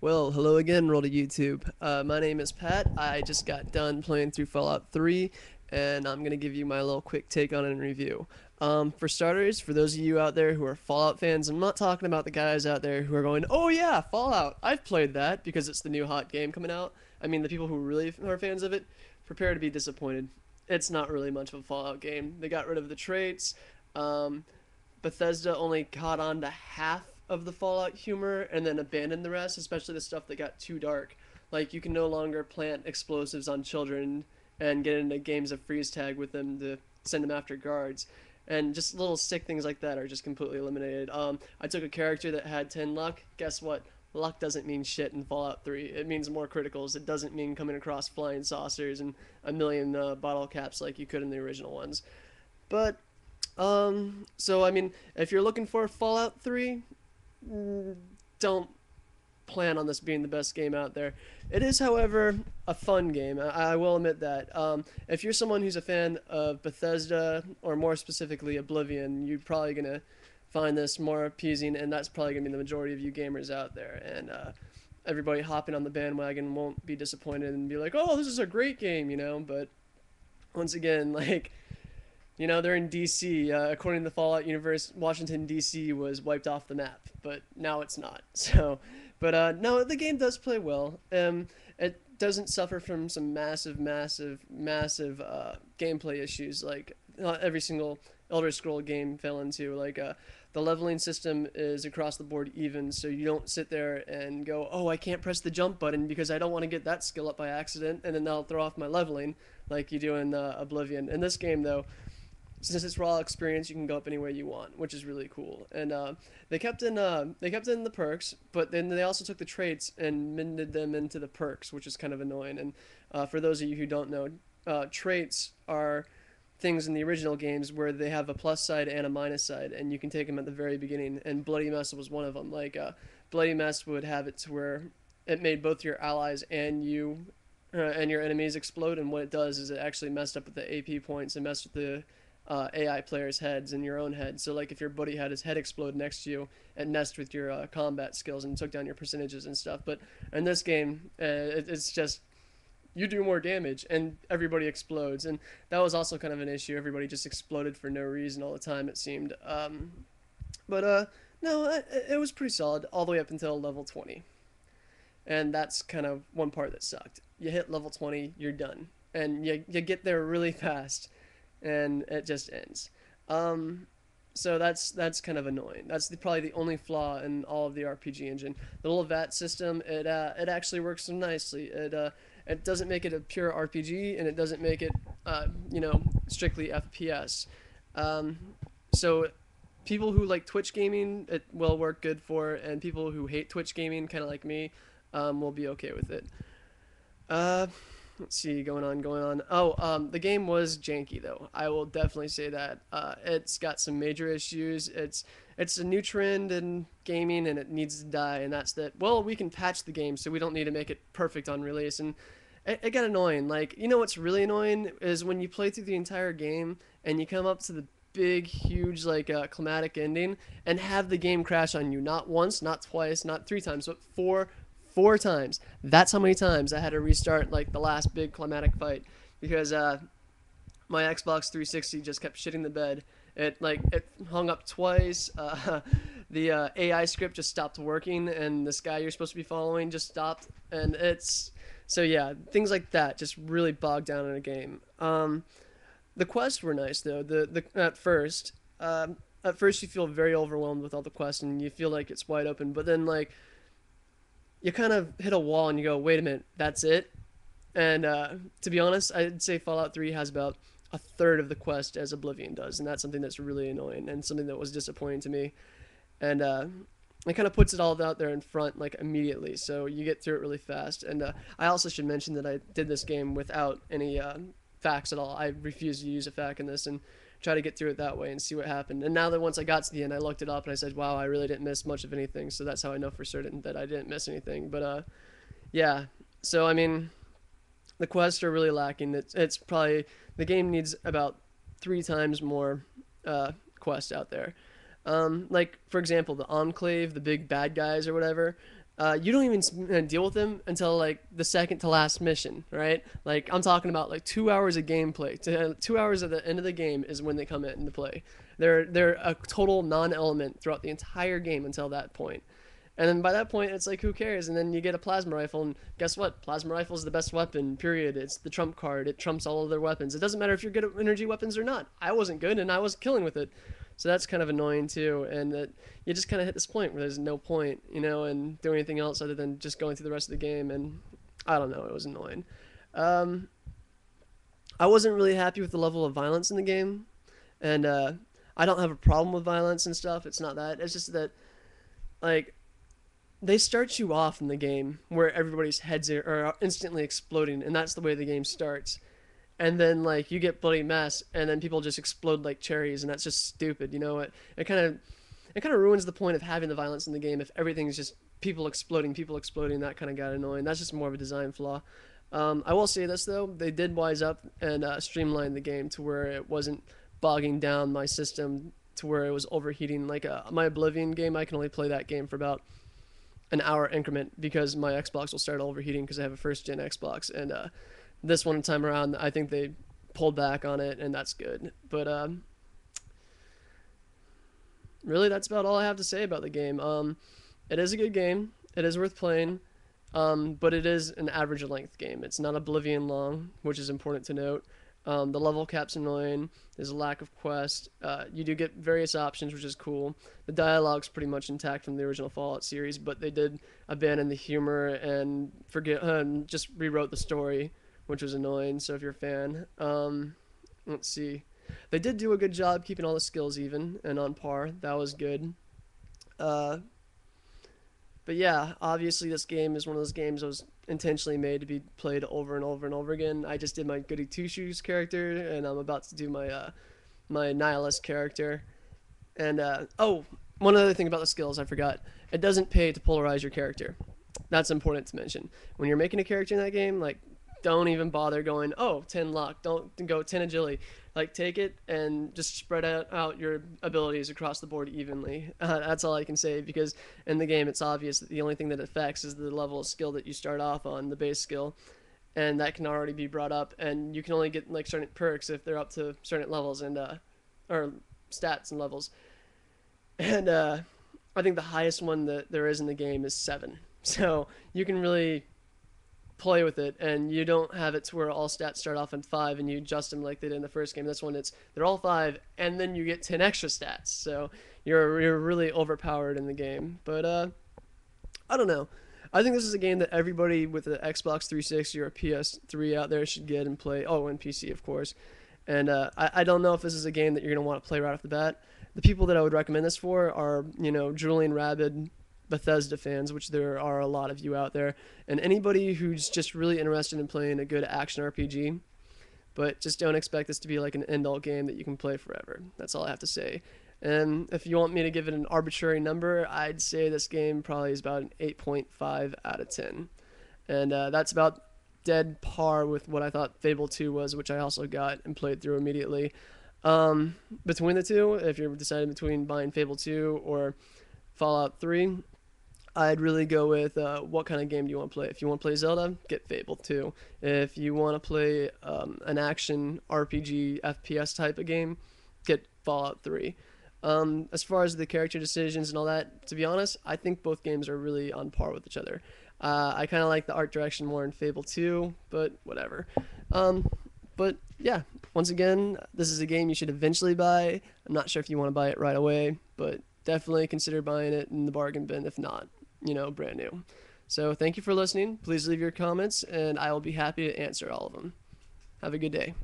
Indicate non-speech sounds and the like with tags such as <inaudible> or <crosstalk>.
Well, hello again, roll to YouTube. Uh, my name is Pat. I just got done playing through Fallout 3, and I'm gonna give you my little quick take on it and review. Um, for starters, for those of you out there who are Fallout fans, I'm not talking about the guys out there who are going, "Oh yeah, Fallout, I've played that because it's the new hot game coming out." I mean, the people who really are fans of it, prepare to be disappointed. It's not really much of a Fallout game. They got rid of the traits. Um, Bethesda only caught on to half of the Fallout humor and then abandon the rest, especially the stuff that got too dark. Like you can no longer plant explosives on children and get into games of freeze tag with them to send them after guards. And just little sick things like that are just completely eliminated. Um, I took a character that had 10 luck. Guess what? Luck doesn't mean shit in Fallout 3. It means more criticals. It doesn't mean coming across flying saucers and a million uh, bottle caps like you could in the original ones. But um, so I mean, if you're looking for Fallout 3, mm, don't plan on this being the best game out there. It is, however, a fun game. I, I will admit that. Um, if you're someone who's a fan of Bethesda, or more specifically Oblivion, you're probably gonna find this more appeasing, and that's probably gonna be the majority of you gamers out there. And uh, everybody hopping on the bandwagon won't be disappointed and be like, "Oh, this is a great game," you know. But once again, <laughs> like you know, they're in D.C. Uh, according to the Fallout universe, Washington D.C. was wiped off the map, but now it's not. <laughs> So, but uh, no, the game does play well. Um, it doesn't suffer from some massive, massive, massive uh, gameplay issues like not every single Elder Scroll game fell into. Like uh, the leveling system is across the board even, so you don't sit there and go, "Oh, I can't press the jump button because I don't want to get that skill up by accident," and then that'll throw off my leveling, like you do in uh, Oblivion. In this game, though since it's raw experience, you can go up anywhere you want, which is really cool. And uh, they kept in uh, they kept in the perks, but then they also took the traits and mended them into the perks, which is kind of annoying. And uh, for those of you who don't know, uh, traits are things in the original games where they have a plus side and a minus side, and you can take them at the very beginning. And Bloody Mess was one of them. Like uh, Bloody Mess would have it to where it made both your allies and you uh, and your enemies explode. And what it does is it actually messed up with the AP points and messed with the uh, AI players' heads in your own head. So like if your buddy had his head explode next to you, and messed with your uh, combat skills and took down your percentages and stuff. But in this game, uh, it, it's just you do more damage and everybody explodes, and that was also kind of an issue. Everybody just exploded for no reason all the time. It seemed. Um, but uh, no, it, it was pretty solid all the way up until level 20. And that's kind of one part that sucked. You hit level 20, you're done. And you, you get there really <laughs> fast and it just ends. Um, so that's that's kind of annoying. That's the, probably the only flaw in all of the RPG engine. The little VAT system, it uh, it actually works nicely. It uh, it doesn't make it a pure RPG, and it doesn't make it uh, you know strictly FPS. Um, so people who like Twitch gaming, it will work good for, and people who hate Twitch gaming, kind of like me, um, will be okay with it. Uh, let's see, going on, going on. Oh, um, the game was janky though. I will definitely say that. Uh, it's got some major issues. It's it's a new trend in gaming, and it needs to die. And that's that. Well, we can patch the game, so we don't need to make it perfect on release. And it, it got annoying. Like you know what's really annoying is when you play through the entire game and you come up to the big, huge, like uh, climatic ending, and have the game crash on you. Not once, not twice, not three times, but four four times. That's how many times I had to restart like the last big climatic fight because uh, my Xbox 360 just kept shitting the bed. It like it hung up twice. <laughs> Uh, the uh, AI script just stopped working, and this guy you're supposed to be following just stopped. And it's so yeah, things like that just really bogged down in a game. Um, the quests were nice though. The the at first. Um, at first you feel very overwhelmed with all the quests and you feel like it's wide open but then like you kind of hit a wall and you go, wait a minute, that's it. And uh, to be honest, I'd say Fallout 3 has about a third of the quest as Oblivion does, and that's something that's really annoying and something that was disappointing to me. And uh, it kind of puts it all out there in front like immediately, so you get through it really fast. And uh, I also should mention that I did this game without any uh, FAQs at all. I refused to use a FAQ in this, and try to get through it that way and see what happened. And now that once I got to the end, I looked it up and I said, wow, I really didn't miss much of anything. So that's how I know for certain that I didn't miss anything. But uh, yeah. So I mean, the quests are really lacking. It's it's probably the game needs about three times more uh, quests out there. Um, like for example, the Enclave, the big bad guys or whatever. Uh, you don't even uh, deal with them until like the second to last mission, right? Like I'm talking about like two hours of gameplay. To, two hours at the end of the game is when they come into play. They're they're a total non-element throughout the entire game until that point. And then by that point, it's like, who cares? And then you get a plasma rifle, and guess what? Plasma rifle is the best weapon, period. It's the trump card. It trumps all other weapons. It doesn't matter if you're good at energy weapons or not. I wasn't good, and I was killing with it. So that's kind of annoying, too. And that you just kind of hit this point where there's no point, you know, and doing anything else other than just going through the rest of the game. And I don't know, it was annoying. Um, I wasn't really happy with the level of violence in the game. And uh, I don't have a problem with violence and stuff. It's not that. It's just that, like, they start you off in the game where everybody's heads are, are instantly exploding, and that's the way the game starts. And then like you get bloody mess, and then people just explode like cherries, and that's just stupid. You know it? It kind of it kind of ruins the point of having the violence in the game if everything's just people exploding, people exploding. That kind of got annoying. That's just more of a design flaw. Um, I will say this though, they did wise up and uh, streamline the game to where it wasn't bogging down my system to where it was overheating. Like uh, my Oblivion game, I can only play that game for about an hour increment because my Xbox will start overheating because I have a first gen Xbox. And uh, this one time around, I think they pulled back on it, and that's good. But um, really, that's about all I have to say about the game. Um, it is a good game. It is worth playing. Um, but it is an average length game. It's not Oblivion long, which is important to note. Um, the level cap's annoying. There's a lack of quest. Uh, you do get various options, which is cool. The dialogue's pretty much intact from the original Fallout series, but they did abandon the humor and forget uh, just rewrote the story, which was annoying. So if you're a fan, um, let's see, they did do a good job keeping all the skills even and on par. That was good. Uh, but yeah, obviously this game is one of those games that was intentionally made to be played over and over and over again. I just did my Goody Two Shoes character, and I'm about to do my uh, my Nihilist character. And uh, oh, one other thing about the skills I forgot: it doesn't pay to polarize your character. That's important to mention. When you're making a character in that game, like don't even bother going, oh, 10 luck, don't go 10 agility. Like, take it and just spread out, out your abilities across the board evenly. <laughs> Uh, that's all I can say because in the game, it's obvious that the only thing that affects is the level of skill that you start off on, the base skill. And that can already be brought up, and you can only get like certain perks if they're up to certain levels and uh, or stats and levels. And uh, I think the highest one that there is in the game is seven. <laughs> So you can really play with it and you don't have it to where all stats start off in five and you adjust them like they did in the first game. That's when it's they're all five and then you get ten extra stats. So you're you're really overpowered in the game. But uh, I don't know. I think this is a game that everybody with an Xbox 360 or a PS3 out there should get and play. Oh, and PC of course. And uh, I, I don't know if this is a game that you're gonna want to play right off the bat. The people that I would recommend this for are you know Julian Rabid, Bethesda fans, which there are a lot of you out there, and anybody who's just really interested in playing a good action RPG. But just don't expect this to be like an end all game that you can play forever. That's all I have to say. And if you want me to give it an arbitrary number, I'd say this game probably is about an 8.5 out of 10. And uh, that's about dead par with what I thought Fable 2 was, which I also got and played through immediately. Um, between the two, if you're deciding between buying Fable 2 or Fallout 3, I'd really go with uh, what kind of game do you want to play. If you want to play Zelda, get Fable 2. If you want to play um, an action RPG FPS type of game, get Fallout 3. Um, as far as the character decisions and all that, to be honest, I think both games are really on par with each other. Uh, I kind of like the art direction more in Fable 2, but whatever. Um, but yeah, once again, this is a game you should eventually buy. I'm not sure if you want to buy it right away, but definitely consider buying it in the bargain bin if not you know, brand new. So thank you for listening. Please leave your comments, and I will be happy to answer all of them. Have a good day.